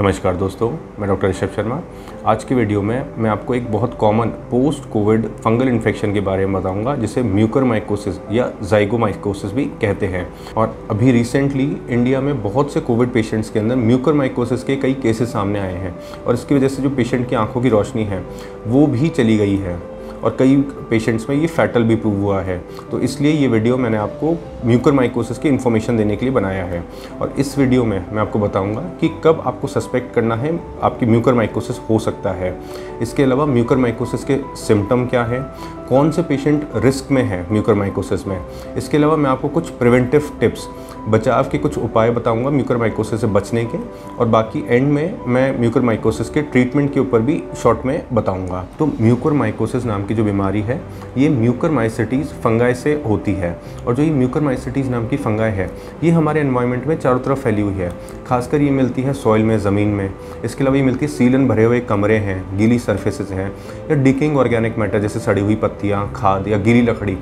नमस्कार दोस्तों, मैं डॉक्टर ऋषभ शर्मा। आज की वीडियो में मैं आपको एक बहुत common post covid fungal infection के बारे में बताऊँगा, जिसे म्यूकर माइकोसिस या जाइगोमाइकोसिस भी कहते हैं। और अभी रिसेंटली इंडिया में बहुत से कोविड पेशेंट्स के अंदर म्यूकर माइकोसिस के कई केसेस सामने आए हैं। और इसकी वजह से जो पेशेंट की आँखों की रोशनी है, वो भी चली गई है। और कई पेशेंट्स में ये फैटल भी प्रूव हुआ है। तो इसलिए ये वीडियो मैंने आपको म्यूकर माइकोसिस की इन्फॉर्मेशन देने के लिए बनाया है। और इस वीडियो में मैं आपको बताऊँगा कि कब आपको सस्पेक्ट करना है, आपकी म्यूकर माइकोसिस हो सकता है। इसके अलावा म्यूकर माइकोसिस के सिम्टम क्या है? कौन से पेशेंट रिस्क में है म्यूकर माइकोसिस में? इसके अलावा मैं आपको कुछ प्रिवेंटिव टिप्स बचाव के कुछ उपाय बताऊँगा म्यूकर माइकोसिस से बचने के और बाकी एंड में मैं म्यूकर माइकोसिस के ट्रीटमेंट के ऊपर भी शॉर्ट में बताऊँगा। तो म्यूकर माइकोसिस नाम की जो बीमारी है, ये म्यूकर माइसिटीज़ फंगाई से होती है और जो ये म्यूकर माइसिटीज़ नाम की फंगाई है, ये हमारे एनवायरनमेंट में चारों तरफ़ फैली हुई है। खासकर ये मिलती है सॉइल में, ज़मीन में। इसके अलावा ये मिलती है सीलन भरे हुए कमरे हैं, गीली सर्फेसेस हैं या डिकिंग ऑर्गेनिक मैटर जैसे सड़ी हुई पत्तियाँ, खाद या गीली लकड़ी।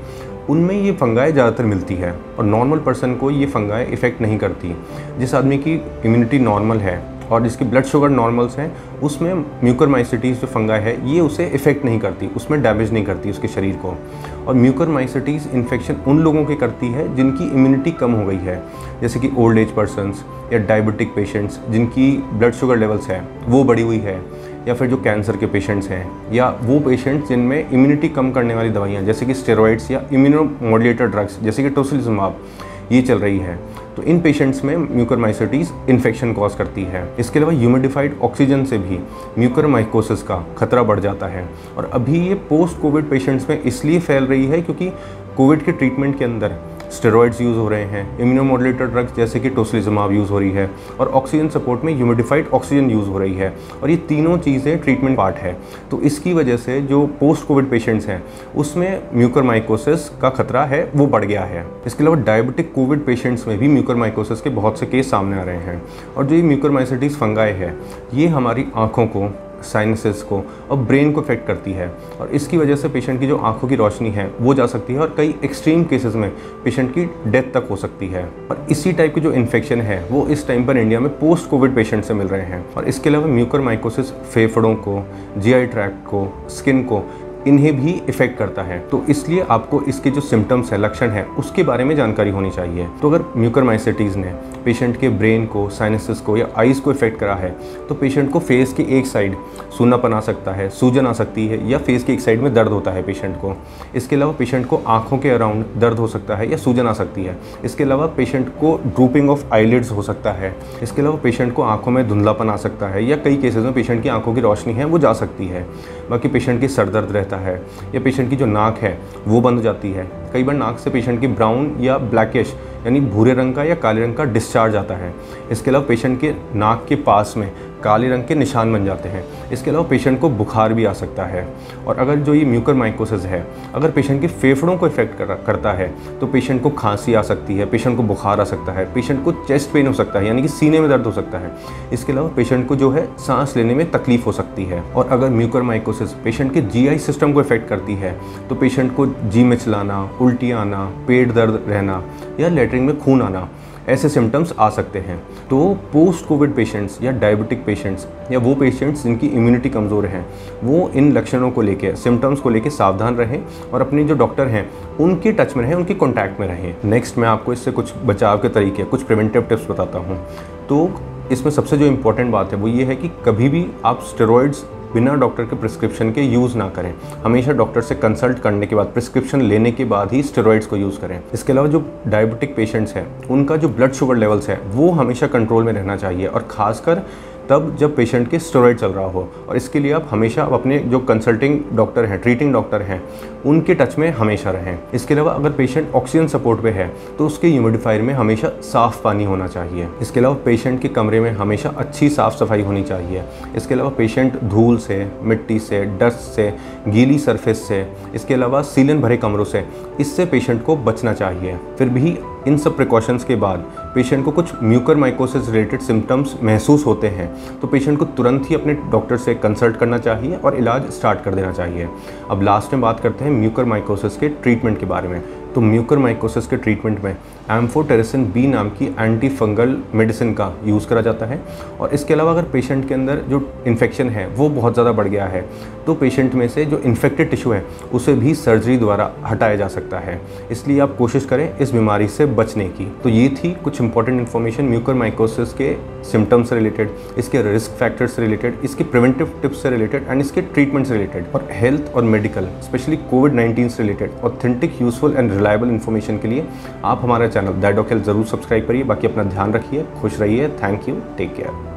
उनमें ये फंगाई ज़्यादातर मिलती है और नॉर्मल पर्सन को ये फंगाई इफ़ेक्ट नहीं करती। जिस आदमी की इम्यूनिटी नॉर्मल है और जिसकी ब्लड शुगर नॉर्मल्स हैं, उसमें म्यूकरमाइसिटीज़ जो फंगाई है, ये उसे इफ़ेक्ट नहीं करती, उसमें डैमेज नहीं करती उसके शरीर को। और म्यूकरमाइसिटीज़ इन्फेक्शन उन लोगों के करती है जिनकी इम्यूनिटी कम हो गई है। जैसे कि ओल्ड एज पर्सनस या डायबिटिक पेशेंट्स जिनकी ब्लड शुगर लेवल्स है, वो बढ़ी हुई है। या फिर जो कैंसर के पेशेंट्स हैं, या वो पेशेंट्स जिनमें इम्यूनिटी कम करने वाली दवाइयाँ, जैसे कि स्टेरॉइड्स या इम्यूनोमोडुलेटर ड्रग्स जैसे कि टोसिलिजुमाब ये चल रही है। तो इन पेशेंट्स में म्यूकरमाइसिटीज़ इन्फेक्शन कॉज करती है। इसके अलावा ह्यूमिडिफाइड ऑक्सीजन से भी म्यूकरमाइकोसिस का खतरा बढ़ जाता है। और अभी ये पोस्ट कोविड पेशेंट्स में इसलिए फैल रही है क्योंकि कोविड के ट्रीटमेंट के अंदर स्टेरॉइड्स यूज़ हो रहे हैं इम्यूनोमोडुलेटर ड्रग्स जैसे कि टोसलिजमाब यूज़ हो रही है और ऑक्सीजन सपोर्ट में ह्यूमिडिफाइड ऑक्सीजन यूज़ हो रही है और ये तीनों चीज़ें ट्रीटमेंट पार्ट है। तो इसकी वजह से जो पोस्ट कोविड पेशेंट्स हैं, उसमें म्यूकर का खतरा है, वो बढ़ गया है। इसके अलावा डायबिटिक कोविड पेशेंट्स में भी म्यूकर के बहुत से केस सामने आ रहे हैं। और जो ये म्यूकर फंगाई है, ये हमारी आँखों को साइनसेस को और ब्रेन को इफ़ेक्ट करती है। और इसकी वजह से पेशेंट की जो आँखों की रोशनी है, वो जा सकती है और कई एक्सट्रीम केसेस में पेशेंट की डेथ तक हो सकती है। और इसी टाइप की जो इन्फेक्शन है, वो इस टाइम पर इंडिया में पोस्ट कोविड पेशेंट से मिल रहे हैं। और इसके अलावा म्यूकर माइकोसिस फेफड़ों को जी ट्रैक्ट को स्किन को, इन्हें भी इफ़ेक्ट करता है। तो इसलिए आपको इसके जो सिम्टम्स है, लक्षण है, उसके बारे में जानकारी होनी चाहिए। तो अगर म्यूकरमाइसिटीज़ ने पेशेंट के ब्रेन को साइनसिस को या आइज़ को इफ़ेक्ट करा है तो पेशेंट को फेस की एक साइड सूनापन आ सकता है, सूजन आ सकती है या फेस की एक साइड में दर्द होता है पेशेंट को। इसके अलावा पेशेंट को आँखों के अराउंड दर्द हो सकता है या सूजन आ सकती है। इसके अलावा पेशेंट को ड्रूपिंग ऑफ़ आईलिड्स हो सकता है। इसके अलावा पेशेंट को आँखों में धुंधलापन आ सकता है या कई केसेज में पेशेंट की आँखों की रोशनी है, वो जा सकती है। बाकी पेशेंट की सर दर्द रहता है या पेशेंट की जो नाक है, वो बंद जाती है। कई बार नाक से पेशेंट की ब्राउन या ब्लैकिश यानी भूरे रंग का या काले रंग का डिस्चार्ज आता है। इसके अलावा पेशेंट के नाक के पास में काले रंग के निशान बन जाते हैं। इसके अलावा पेशेंट को बुखार भी आ सकता है। और अगर जो ये म्यूकर माइकोसिस है अगर पेशेंट के फेफड़ों को इफ़ेक्ट कर, करता है तो पेशेंट को खांसी आ सकती है पेशेंट को बुखार आ सकता है पेशेंट को चेस्ट पेन हो सकता है यानी कि सीने में दर्द हो सकता है। इसके अलावा पेशेंट को जो है सांस लेने में तकलीफ़ हो सकती है। और अगर म्यूकर माइकोसिस पेशेंट के जीआई सिस्टम को इफ़ेक्ट करती है तो पेशेंट को जी में चलाना उल्टी आना पेट दर्द रहना या लेटरिन में खून आना ऐसे सिम्टम्स आ सकते हैं। तो पोस्ट कोविड पेशेंट्स या डायबिटिक पेशेंट्स या वो पेशेंट्स जिनकी इम्यूनिटी कमज़ोर है, वो इन लक्षणों को लेकर सिम्टम्स को लेकर सावधान रहें और अपने जो डॉक्टर हैं, उनके टच में रहें, उनके कॉन्टैक्ट में रहें। नेक्स्ट मैं आपको इससे कुछ बचाव के तरीके, कुछ प्रिवेंटिव टिप्स बताता हूँ। तो इसमें सबसे जो इम्पोर्टेंट बात है वो ये है कि कभी भी आप स्टेरॉइड्स बिना डॉक्टर के प्रिस्क्रिप्शन के यूज़ ना करें। हमेशा डॉक्टर से कंसल्ट करने के बाद, प्रिस्क्रिप्शन लेने के बाद ही स्टेरॉइड्स को यूज़ करें। इसके अलावा जो डायबिटिक पेशेंट्स हैं, उनका जो ब्लड शुगर लेवल्स है, वो हमेशा कंट्रोल में रहना चाहिए और खासकर तब जब पेशेंट के स्टेरॉइड चल रहा हो। और इसके लिए आप हमेशा अपने जो कंसल्टिंग डॉक्टर हैं ट्रीटिंग डॉक्टर हैं, उनके टच में हमेशा रहें। इसके अलावा अगर पेशेंट ऑक्सीजन सपोर्ट पे है तो उसके ह्यूमिडिफायर में हमेशा साफ़ पानी होना चाहिए। इसके अलावा पेशेंट के कमरे में हमेशा अच्छी साफ़ सफ़ाई होनी चाहिए। इसके अलावा पेशेंट धूल से, मिट्टी से डस्ट से, गीली सरफेस से, इसके अलावा सीलन भरे कमरों से, इससे पेशेंट को बचना चाहिए। फिर भी इन सब प्रिकॉशंस के बाद पेशेंट को कुछ म्यूकर माइकोसिस रिलेटेड सिम्टम्स महसूस होते हैं तो पेशेंट को तुरंत ही अपने डॉक्टर से कंसल्ट करना चाहिए और इलाज स्टार्ट कर देना चाहिए। अब लास्ट में बात करते हैं म्यूकर माइकोसिस के ट्रीटमेंट के बारे में। तो म्यूकर माइकोसिस के ट्रीटमेंट में एम्फोटेरेसिन बी नाम की एंटी फंगल मेडिसिन का यूज़ करा जाता है। और इसके अलावा अगर पेशेंट के अंदर जो इन्फेक्शन है, वो बहुत ज़्यादा बढ़ गया है तो पेशेंट में से जो इन्फेक्टेड टिश्यू है, उसे भी सर्जरी द्वारा हटाया जा सकता है। इसलिए आप कोशिश करें इस बीमारी से बचने की। तो ये थी कुछ इंपॉर्टेंट इन्फॉर्मेशन म्यूकर माइकोसिस के सिम्टम्स से रिलेटेड इसके रिस्क फैक्टर्स से रिलेटेड इसके प्रिवेंटिव टिप्स से रिलेटेड एंड इसके ट्रीटमेंट से रिलेटेड और हेल्थ और मेडिकल स्पेशली कोविड नाइन्टीन से related authentic useful and reliable information के लिए आप हमारा चैनल हेल्थ ज़रूर सब्सक्राइब करिए। बाकी अपना ध्यान रखिए, खुश रहिए। Thank you take care